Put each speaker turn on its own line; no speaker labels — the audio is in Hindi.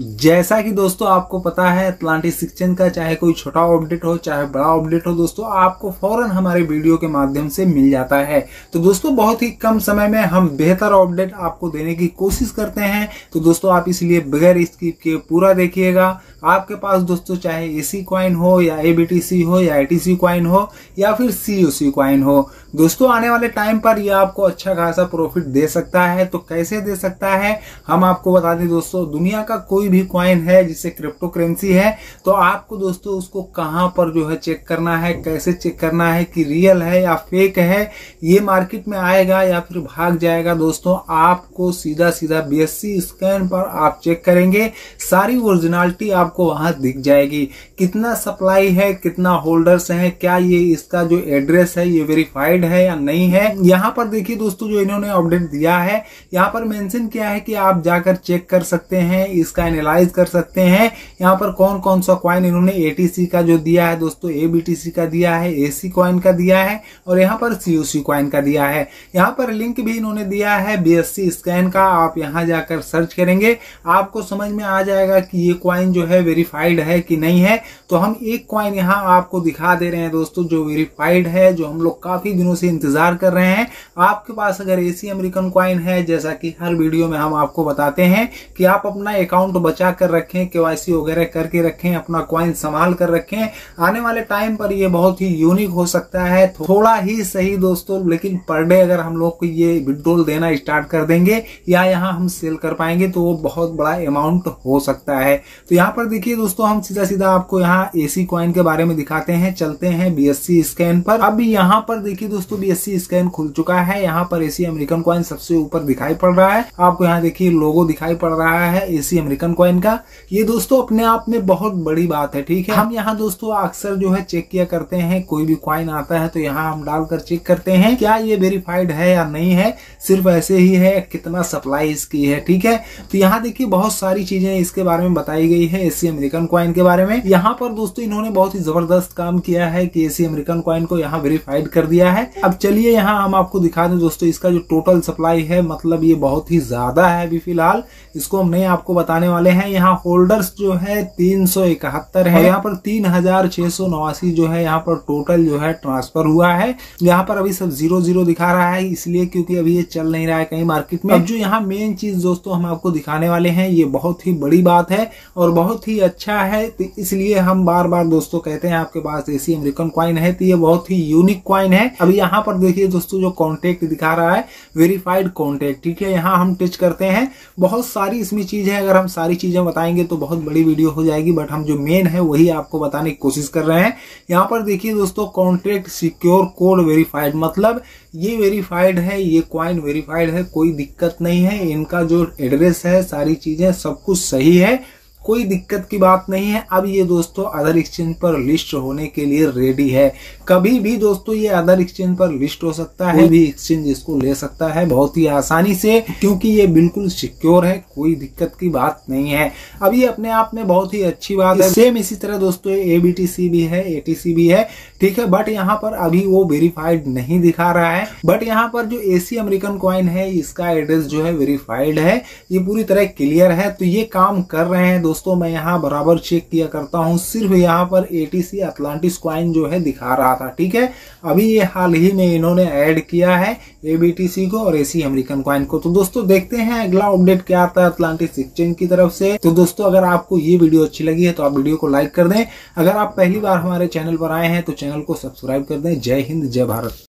जैसा कि दोस्तों आपको पता है अटलांटिक सिक्चन का चाहे कोई छोटा अपडेट हो, चाहे बड़ा अपडेट हो, दोस्तों आपको फ़ौरन हमारे वीडियो के माध्यम से मिल जाता है। तो दोस्तों बहुत ही कम समय में हम बेहतर अपडेट आपको देने की कोशिश करते हैं। तो दोस्तों आप इसलिए बगैर स्किप के पूरा देखिएगा। आपके पास दोस्तों चाहे एसी क्वाइन हो या एबीटीसी हो या आईटीसी क्वाइन हो या फिर सीओसी क्वाइन हो, दोस्तों आने वाले टाइम पर यह आपको अच्छा खासा प्रॉफिट दे सकता है। तो कैसे दे सकता है? हम आपको बता दें दोस्तों, दुनिया का कोई भी क्वाइन है जिसे क्रिप्टो करेंसी है तो आपको दोस्तों उसको कहाँ पर जो है चेक करना है, कैसे चेक करना है कि रियल है या फेक है, ये मार्केट में आएगा या फिर भाग जाएगा दोस्तों, आपको सीधा सीधा बीएससी स्कैन पर आप चेक करेंगे। सारी ओरिजिनलिटी आपको वहाँ दिख जाएगी। कितना सप्लाई है, कितना होल्डर्स है, क्या ये इसका जो एड्रेस है, ये वेरीफाइड है या नहीं है? यहाँ पर देखिए दोस्तों, जो इन्होंने अपडेट दिया है, यहाँ पर मेंशन किया है कि आप जाकर चेक कर सकते हैं, इसका एनालाइज कर सकते हैं। यहाँ पर कौन कौन सा क्वाइन इन्होंने एटीसी का जो दिया है दोस्तों एबीटीसी का दिया है एसी क्वाइन का दिया है और यहाँ पर सीओसी क्वाइन का दिया है। यहाँ पर लिंक भी इन्होंने दिया है बीएससी स्कैन का, आप यहाँ जाकर सर्च करेंगे। आपको समझ में आ जाएगा कि ये क्वाइन जो है वेरीफाइड है कि नहीं है तो हम एक क्वाइन यहाँ आपको दिखा दे रहे हैं दोस्तों, जो वेरीफाइड है, जो हम लोग काफ़ी दिनों से इंतज़ार कर रहे हैं। आपके पास अगर एसी अमेरिकन क्वाइन है, जैसा कि हर वीडियो में हम आपको बताते हैं कि आप अपना अकाउंट बचा कर रखें केवाईसी वगैरह करके रखें, अपना क्वाइन संभाल कर रखें। आने वाले टाइम पर ये बहुत ही यूनिक हो सकता है, थोड़ा ही सही दोस्तों, लेकिन पर डे अगर हम लोग को ये विड्रोल देना स्टार्ट कर देंगे, या यहाँ हम सेल कर पाएँगे तो वो बहुत बड़ा अमाउंट हो सकता है। तो यहाँ पर देखिए दोस्तों, हम सीधा सीधा आपको यहाँ एसी क्वाइन के बारे में दिखाते हैं, चलते हैं बीएससी स्कैन पर। अब यहाँ पर देखिए दोस्तों बीएससी स्कैन खुल चुका है। यहाँ पर एसी अमेरिकन क्वाइन सबसे ऊपर दिखाई पड़ रहा है। आपको यहाँ देखिए लोगो दिखाई पड़ रहा है एसी अमेरिकन क्वाइन का। ये दोस्तों अपने आप में बहुत बड़ी बात है, ठीक है? हम यहाँ दोस्तों अक्सर जो है चेक किया करते हैं। कोई भी क्वाइन आता है तो यहाँ हम डालकर चेक करते हैं, क्या ये वेरीफाइड है या नहीं है। सिर्फ़ ऐसे ही है, कितना सप्लाई इसकी है, ठीक है? तो यहाँ देखिए बहुत सारी चीज़ें इसके बारे में बताई गई है। एसी अमेरिकन क्वाइन के बारे में। यहाँ पर दोस्तों इन्होंने बहुत ही ज़बरदस्त काम किया है। कि एसी अमेरिकन क्वाइन को यहाँ वेरीफाइड कर दिया है। अब चलिए यहाँ हम आपको दिखा दें दोस्तों, इसका जो टोटल सप्लाई है मतलब ये बहुत ही ज़्यादा है अभी फ़िलहाल। इसको हम नहीं आपको बताने वाले हैं। यहाँ होल्डर्स जो है तीन सौ इकहत्तर है। यहाँ पर तीन हज़ार छह सौ नवासी जो है यहाँ पर टोटल जो है ट्रांसफ़र हुआ है। यहाँ पर अभी सब ज़ीरो ज़ीरो दिखा रहा है, इसलिए क्योंकि अभी ये चल नहीं रहा है कहीं मार्केट में। अब जो यहाँ मेन चीज़ दोस्तों हम आपको दिखाने वाले हैं, ये बहुत ही बड़ी बात है और बहुत ही अच्छा है तो इसलिए हम बार बार दोस्तों कहते हैं, आपके पास एसी अमेरिकन क्वाइन है तो ये बहुत ही यूनिक क्वाइन है। अभी यहाँ पर देखिए दोस्तों, जो कॉन्टेक्ट दिखा रहा है वेरीफाइड कॉन्टेक्ट ठीक है? यहाँ हम टच करते हैं। बहुत सारी इसमें चीज़ है, अगर हम सारी चीज़ें बताएँगे तो बहुत बड़ी वीडियो हो जाएगी बट हम जो मेन है, वही आपको बताने की कोशिश कर रहे हैं। यहाँ पर देखिए दोस्तों कॉन्ट्रैक्ट सिक्योर कोड वेरीफाइड मतलब ये वेरीफाइड है, ये क्वाइन वेरीफाइड है, कोई दिक्कत नहीं है, इनका जो एड्रेस है, सारी चीज़ें सब कुछ सही है। कोई दिक्कत की बात नहीं है। अब ये दोस्तों अदर एक्सचेंज पर लिस्ट होने के लिए रेडी है। कभी भी दोस्तों ये अदर एक्सचेंज पर लिस्ट हो सकता है भी एक्सचेंज इसको ले सकता है बहुत ही आसानी से क्योंकि ये बिल्कुल सिक्योर है कोई दिक्कत की बात नहीं है। अब ये अपने आप में बहुत ही अच्छी बात है। सेम इसी तरह दोस्तों एबीटीसी भी है एटीसी भी है। ठीक है बट यहाँ पर अभी वो वेरीफाइड नहीं दिखा रहा है। बट यहाँ पर जो एसी अमेरिकन क्वाइन है इसका एड्रेस जो है वेरीफाइड है। ये पूरी तरह क्लियर है। तो ये काम कर रहे हैं दोस्तों, मैं यहाँ बराबर चेक किया करता हूँ। सिर्फ़ यहाँ पर एटीसी अटलांटिस क्वाइन जो है दिखा रहा था, ठीक है? अभी ये हाल ही में इन्होंने ऐड किया है एबीटीसी को और एसी अमेरिकन क्वाइन को। तो दोस्तों, देखते हैं अगला अपडेट क्या आता है अटलांटिस एक्सचेंज की तरफ़ से। तो दोस्तों, अगर आपको ये वीडियो अच्छी लगी है तो आप वीडियो को लाइक कर दें। अगर आप पहली बार हमारे चैनल पर आए हैं तो चैनल को सब्सक्राइब कर दें। जय हिंद, जय भारत।